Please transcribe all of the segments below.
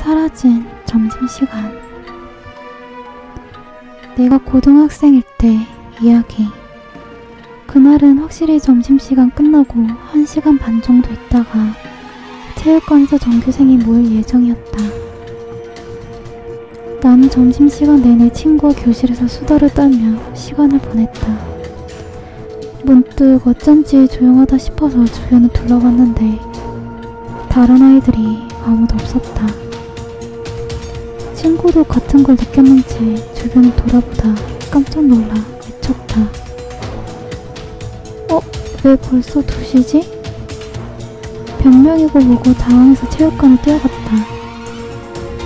사라진 점심시간. 내가 고등학생일 때 이야기. 그날은 확실히 점심시간 끝나고 1시간 반 정도 있다가 체육관에서 전교생이 모일 예정이었다. 나는 점심시간 내내 친구와 교실에서 수다를 떨며 시간을 보냈다. 문득 어쩐지 조용하다 싶어서 주변을 둘러봤는데 다른 아이들이 아무도 없었다. 친구도 같은 걸 느꼈는지 주변을 돌아보다 깜짝 놀라 외쳤다. 어? 왜 벌써 2시지? 변명이고 뭐고 당황해서 체육관에 뛰어갔다.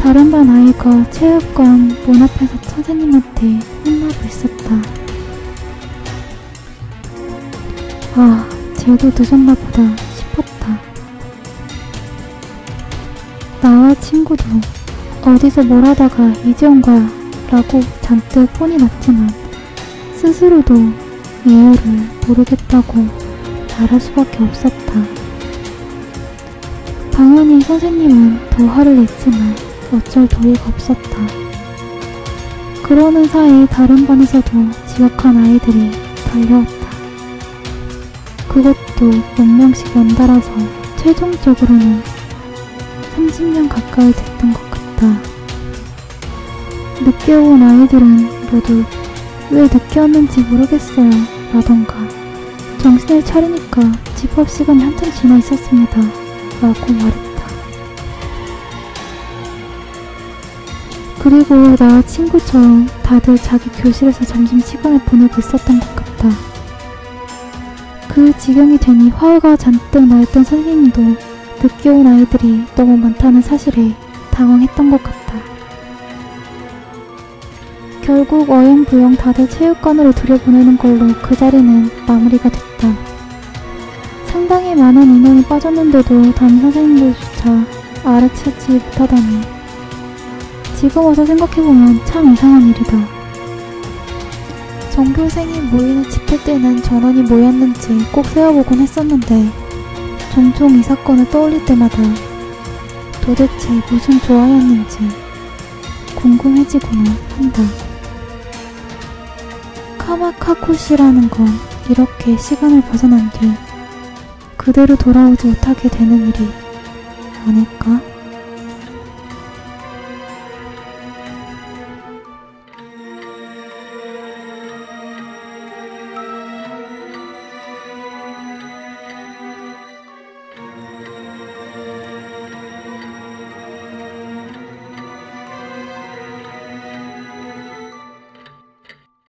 다른 반 아이가 체육관 문 앞에서 선생님한테 혼나고 있었다. 아, 쟤도 늦었나 보다 싶었다. 나와 친구도 어디서 뭘 하다가 이제 온 거야 라고 잔뜩 혼이 났지만 스스로도 이유를 모르겠다고 말할 수밖에 없었다. 당연히 선생님은 더 화를 냈지만 어쩔 도리가 없었다. 그러는 사이 다른 반에서도 지각한 아이들이 달려왔다. 그것도 몇 명씩 연달아서 최종적으로는 30명 가까이 됐던 것 같다. 늦게 온 아이들은 모두 왜 늦게 왔는지 모르겠어요 라던가 정신을 차리니까 집합 시간이 한참 지나 있었습니다 라고 말했다. 그리고 나와 친구처럼 다들 자기 교실에서 점심 시간을 보내고 있었던 것 같다. 그 지경이 되니 화가 잔뜩 나 있던 선생님도 늦게 온 아이들이 너무 많다는 사실에 당황했던 것 같다. 결국 어영부영 다들 체육관으로 들여보내는 걸로 그 자리는 마무리가 됐다. 상당히 많은 인원이 빠졌는데도 담임 선생님들조차 알아채지 못하다니 지금 와서 생각해보면 참 이상한 일이다. 전교생이 모이는 집회 때는 전원이 모였는지 꼭 세어보곤 했었는데 종종 이 사건을 떠올릴 때마다 도대체 무슨 조화였는지 궁금해지고는 한다. 카마카쿠시라는 건 이렇게 시간을 벗어난 뒤 그대로 돌아오지 못하게 되는 일이 아닐까?